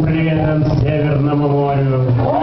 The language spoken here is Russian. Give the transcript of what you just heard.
Букреном Северному морю.